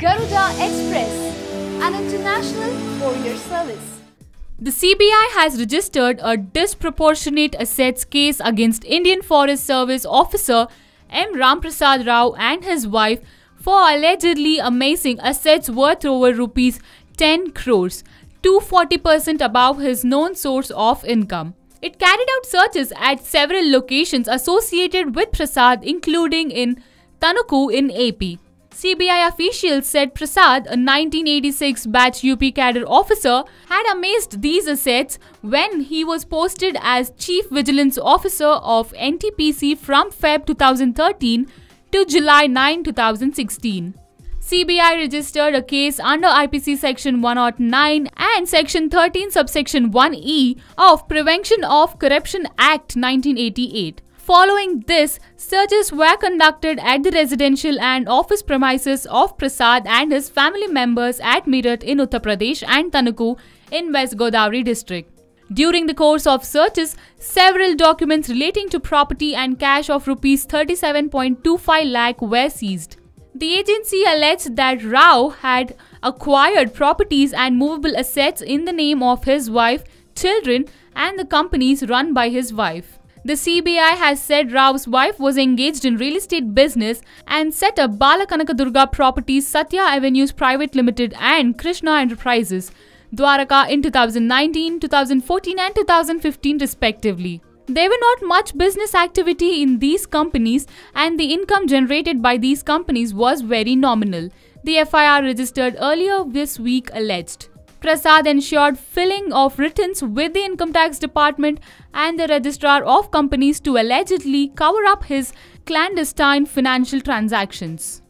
Express, an international courier service. The CBI has registered a disproportionate assets case against Indian Forest Service officer M. Ramprasad Rao and his wife for allegedly amassing assets worth over rupees 10 crores, 240% above his known source of income. It carried out searches at several locations associated with Prasad, including in Tanuku in AP. CBI officials said Prasad, a 1986 batch UP cadre officer, had amassed these assets when he was posted as Chief Vigilance Officer of NTPC from Feb 2013 to July 9, 2016. CBI registered a case under IPC Section 109 and Section 13 subsection 1E of Prevention of Corruption Act 1988. Following this, searches were conducted at the residential and office premises of Prasad and his family members at Meerut in Uttar Pradesh and Tanuku in West Godavari district. During the course of searches, several documents relating to property and cash of rupees 37.25 lakh were seized. The agency alleged that Rao had acquired properties and movable assets in the name of his wife, children, and the companies run by his wife. The CBI has said Rao's wife was engaged in real estate business and set up Balakanakadurga Properties Satya Avenues Private Limited and Krishna Enterprises, Dwaraka in 2019, 2014 and 2015 respectively. There were not much business activity in these companies and the income generated by these companies was very nominal, the FIR registered earlier this week alleged. Prasad ensured filling of returns with the Income Tax Department and the Registrar of Companies to allegedly cover up his clandestine financial transactions.